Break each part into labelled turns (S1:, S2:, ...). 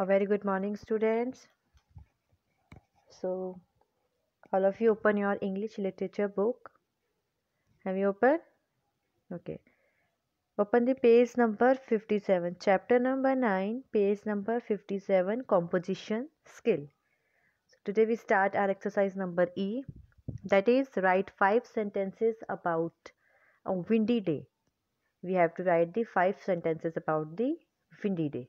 S1: A very good morning, students. So, all of you open your English literature book. Have you opened? Okay. Open the page number 57, chapter number 9, page number 57, composition skill. So, today we start our exercise number E, that is, write five sentences about a windy day. We have to write the five sentences about the windy day.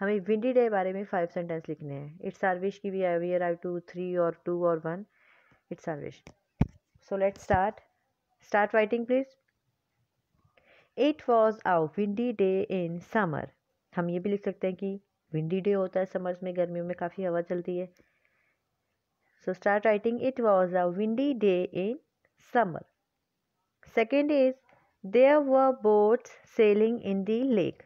S1: हमें windy day बारे में five sentence लिखने हैं। It's are wish की we we are two three और two और one it's our wish so let start start writing please it was a windy day in summer हम ये भी लिख सकते हैं कि विंडी डे होता है समर्स में, गर्मियों में काफ़ी हवा चलती है। So start writing it was a windy day in summer second is there were boats sailing in the lake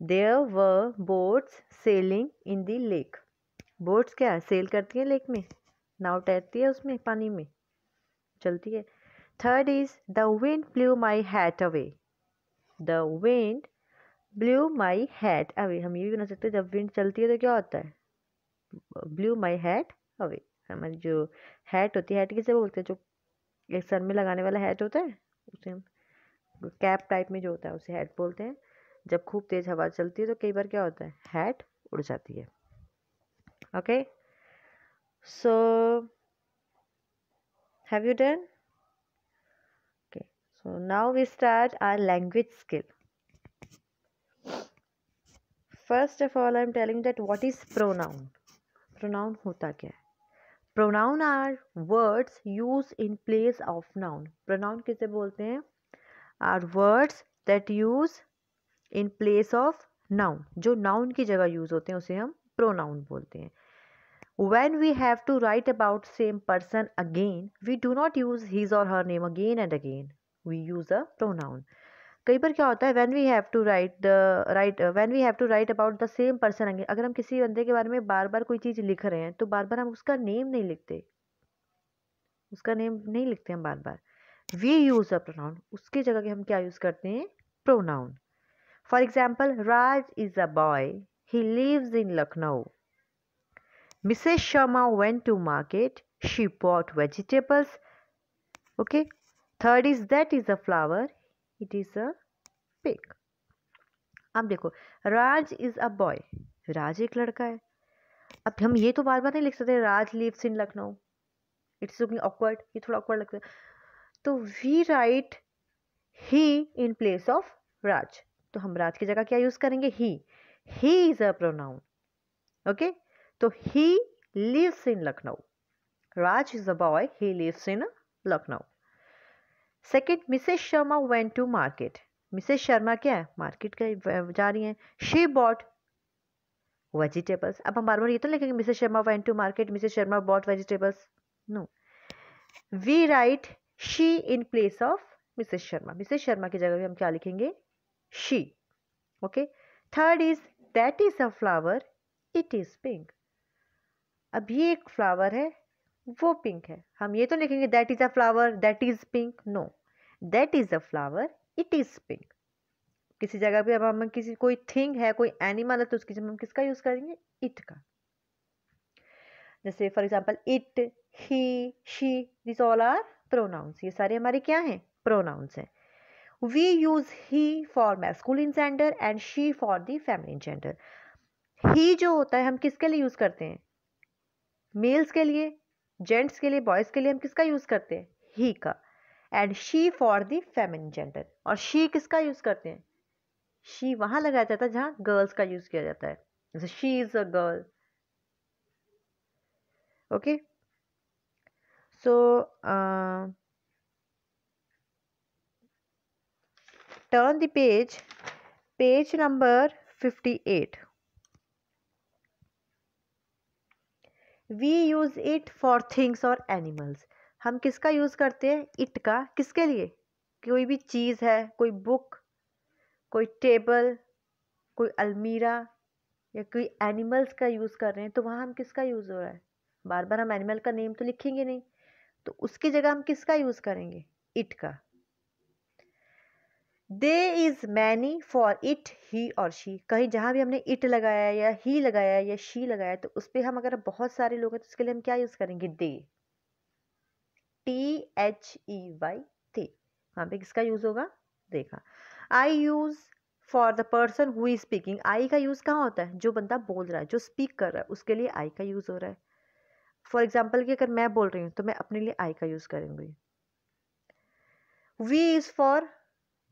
S1: there were boats sailing in the lake boats क्या है? सेल करती हैं लेक में? नाव तैरती है उसमें, पानी में? चलती है। Third is the wind blew my hat away the wind blew my hat away हम ये भी बना सकते हैं, जब विंड चलती है तो क्या होता है? ब्लू माई हैट अवे हमारी जो हैट होती है हैट किसे बोलते हैं? जो एक सर में लगाने वाला हैट होता है, उसे कैप टाइप में जो होता है, उसे हैट बोलते हैं। जब खूब तेज़ हवा चलती है तो कई बार क्या होता है? हैट उड़ जाती है। Okay so have you done okay so now we start our language skill first of all I am telling that what is pronoun pronoun होता क्या है? Pronoun are words use in place of noun pronoun किसे बोलते हैं? Are words that use in place of noun जो noun की जगह use होते हैं, उसे हम प्रोनाउन बोलते हैं। When we have to write about same person again we do not use his और her name again and again we use a pronoun कई बार क्या होता है when we have to write the right when we have to write about the same person again अगर हम किसी बंदे के बारे में बार बार कोई चीज़ लिख रहे हैं तो बार बार हम उसका नेम नहीं लिखते। उसका नेम नहीं लिखते हम बार बार वी यूज़ अ प्रोनाउन उसकी जगह के हम क्या यूज़ करते हैं? Pronoun For example, Raj is a boy. He lives in Lucknow. Mrs. Sharma went to market. She bought vegetables. Okay. Third is that is a flower. It is a pig. अब देखो राज is a boy राज एक लड़का है अब हम ये तो बार बार नहीं लिख सकते Raj lives in Lucknow it's looking awkward ये थोड़ा ऑकवर्ड लगता है तो we write he in place of Raj तो हम राज की जगह क्या यूज़ करेंगे? He he is a pronoun okay तो he lives in Lucknow Raj is a boy he lives in Lucknow second Mrs Sharma went to market Mrs Sharma क्या है? Market का जा रही हैं. शी बॉट वेजिटेबल्स अब हम बार बार ये तो लिखेंगे Mrs Sharma went to market Mrs Sharma bought vegetables no we write she in place of Mrs Sharma Mrs Sharma की जगह भी हम क्या लिखेंगे? She. Okay? Third is, that is a flower, it is pink. अब ये एक flower है, वो पिंक है। हम ये तो लिखेंगे that is a flower that is pink no that is a flower it is pink किसी जगह पे अब हम किसी, कोई थिंग है, कोई एनिमल है तो उसकी जब हम किसका यूज़ करेंगे? इट का। जैसे for example it he she this all are pronouns ये सारे हमारे क्या हैं? प्रोनाउंस हैं। We use he for masculine gender and she for the feminine gender. ही जो होता है, हम किसके लिए यूज़ करते हैं? मेल्स के लिए जेंट्स के लिए बॉयज़ के लिए हम किसका यूज़ करते हैं? ही का. And she for the feminine gender और शी किसका यूज़ करते हैं? शी वहाँ लगाया जाता है जहाँ गर्ल्स का यूज़ किया जाता है. She is a girl okay so turn the page page number 58 we use it for things or animals. हम किसका यूज़ करते हैं? इट का। किसके लिए? कोई भी चीज़ है, कोई बुक कोई टेबल कोई अलमीरा, या कोई एनिमल्स का यूज़ कर रहे हैं तो वहाँ हम किसका यूज़ हो रहा है? बार बार हम एनिमल का नेम तो लिखेंगे नहीं। तो उसकी जगह हम किसका यूज़ करेंगे? इट का। They is many for it he और शी कहीं जहाँ भी हमने इट लगाया या ही लगाया या शी लगाया तो उस पर हम अगर बहुत सारे लोग हैं तो उसके लिए हम क्या यूज़ करेंगे? They T H E Y थे वहाँ पे किसका यूज़ होगा? देखा I use for the person who is speaking I का यूज़ कहाँ होता है? जो बंदा बोल रहा है, जो स्पीक कर रहा है, उसके लिए आई का यूज़ हो रहा है। फॉर एग्ज़ाम्पल कि अगर मैं बोल रही हूँ तो मैं अपने लिए आई का यूज़ करूँगी। We is for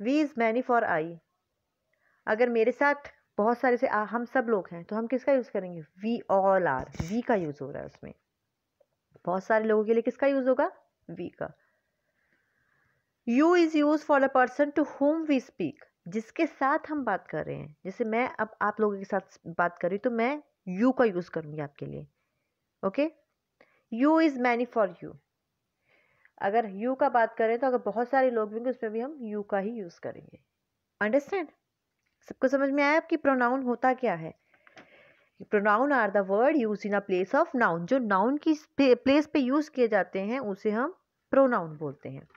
S1: we is many for I अगर मेरे साथ बहुत सारे से आ, हम सब लोग हैं तो हम किसका यूज़ करेंगे? वी ऑल आर वी का यूज़ हो रहा है उसमें। बहुत सारे लोगों के लिए किसका यूज़ होगा? वी का। You is use for the person to whom we speak जिसके साथ हम बात कर रहे हैं। जैसे मैं अब आप लोगों के साथ बात कर रही तो मैं यू का यूज़ करूँगी आपके लिए। Okay you is many for you अगर यू का बात करें तो अगर बहुत सारे लोग होंगे, उसमें भी हम यू का ही यूज़ करेंगे। अंडरस्टैंड सबको समझ में आया कि प्रोनाउन होता क्या है? Pronoun are the word use in a place of noun जो नाउन की प्लेस पे यूज़ किए जाते हैं, उसे हम प्रोनाउन बोलते हैं।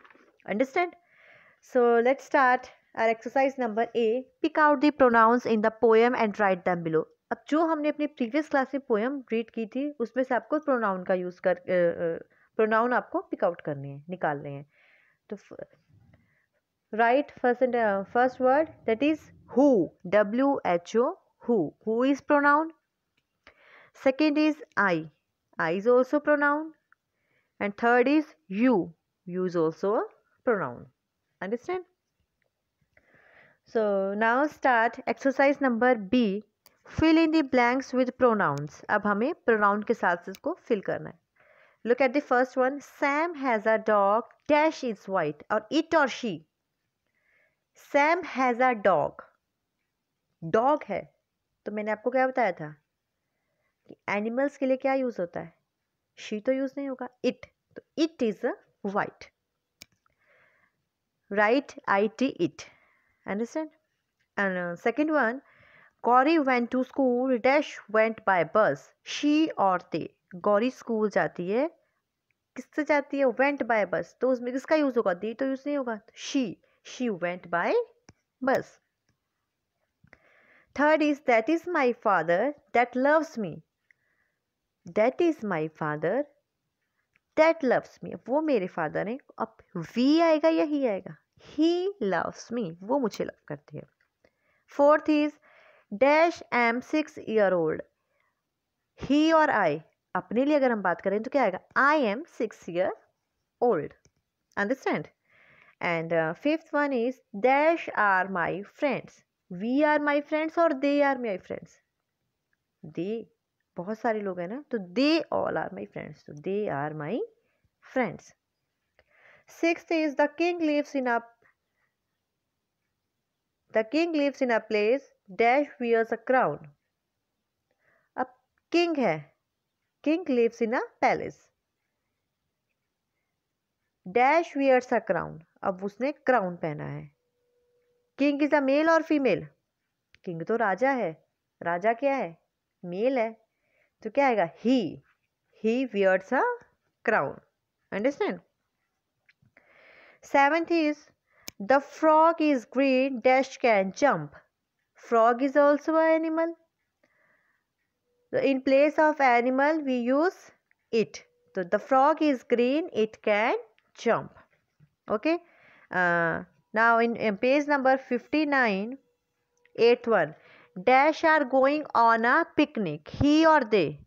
S1: Understand so let's start our exercise number A pick out the pronouns in the poem and write them below अब जो हमने अपनी प्रीवियस क्लास में पोएम रीड की थी, उसमें से आपको प्रोनाउन का यूज़ कर प्रोनाउन आपको पिक आउट करने हैं, निकालने हैं। तो write first first word that is who W H O who is pronoun second is I I is also pronoun and third is you you is also a pronoun. Understand? So, now start exercise number b. Fill in the blanks with pronouns. अब हमें pronoun के साथ इसको fill करना है। Look at the first one sam has a dog dash is white or it or she sam has a dog dog है तो मैंने आपको क्या बताया था कि एनिमल्स के लिए क्या यूज़ होता है शी तो यूज़ नहीं होगा इट तो it is a white write I T it understand and second one Gauri went to school dash went by bus she or they Gauri school जाती है। किससे जाती है? वेंट बाय बस तो उसमें किसका यूज़ होगा? दी तो यूज़ नहीं होगा। She she went by bus third is that is my father that loves me that is my father that loves me वो मेरे फादर हैं। अब वी आएगा या ही आएगा? ही लव्स मी वो मुझे लव करते हैं। Fourth is dash am six year old he और आई अपने लिए अगर हम बात करें तो क्या आएगा? I am six year old understand and fifth one is dash are my friends we are my friends और they are my friends they बहुत सारे लोग हैं ना? तो they all are my friends तो they are my friends six is the king lives in the king lives in a place dash wears a crown अब king है. King lives in a palace. Dash wears a crown अब उसने crown पहना है। King is a male और female king तो राजा है। राजा क्या है? मेल है। तो क्या आएगा? He he wears a crown understand seventh is the frog is green dash can jump frog is also an animal. In place of animal we use it so the frog is green it can jump okay uh, now in, in page number 59 eighth one dash are going on a picnic he or they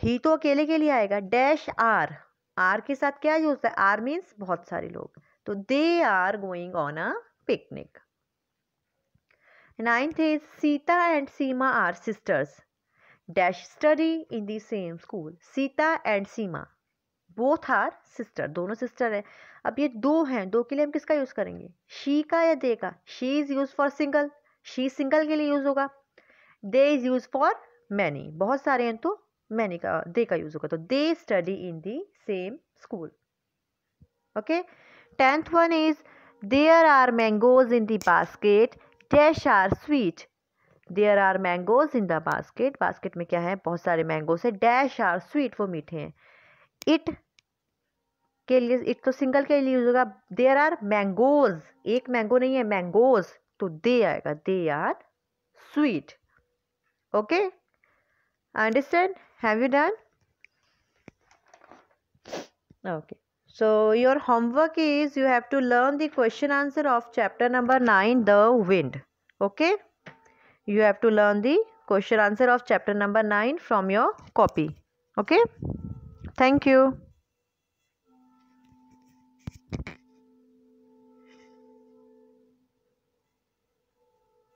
S1: he तो अकेले के लिए आएगा dash are are के साथ क्या use है are means बहुत सारे लोग तो they are going on a picnic ninth is Sita and Seema are sisters dash study in the same school Sita and Seema both are sister दोनों sister है। अब ये दो हैं, दो के लिए हम किसका यूज़ करेंगे? शी का या दे का? She is use for single she single के लिए यूज़ होगा। They is use for many बहुत सारे हैं तो मैनी का दे का यूज़ होगा। तो they study in the same school okay tenth one is there are mangoes in the basket dash are sweet there are mangoes in the basket basket में क्या है? बहुत सारे मैंगोज है. डैश आर स्वीट वो मीठे हैं. इट के लिए इट तो सिंगल के लिए यूज़ होगा. देर आर मैंगोज एक मैंगो नहीं है मैंगोज तो दे आएगा. They are sweet okay understand have you done okay. So, your homework is you have to learn the question answer of chapter number 9 the wind. Okay? You have to learn the question answer of chapter number 9 from your copy. Okay? Thank you